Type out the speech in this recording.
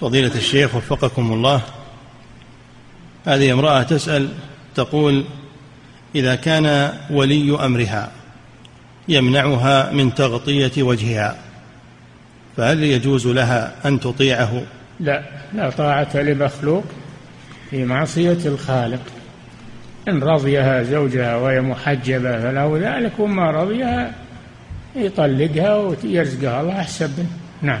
فضيلة الشيخ وفقكم الله. هذه امرأة تسأل تقول إذا كان ولي أمرها يمنعها من تغطية وجهها فهل يجوز لها أن تطيعه؟ لا لا طاعة لمخلوق في معصية الخالق. إن رضيها زوجها وهي محجبة فله ذلك وما رضيها يطلقها ويرزقها. الله أحسن نعم.